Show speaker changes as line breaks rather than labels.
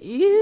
You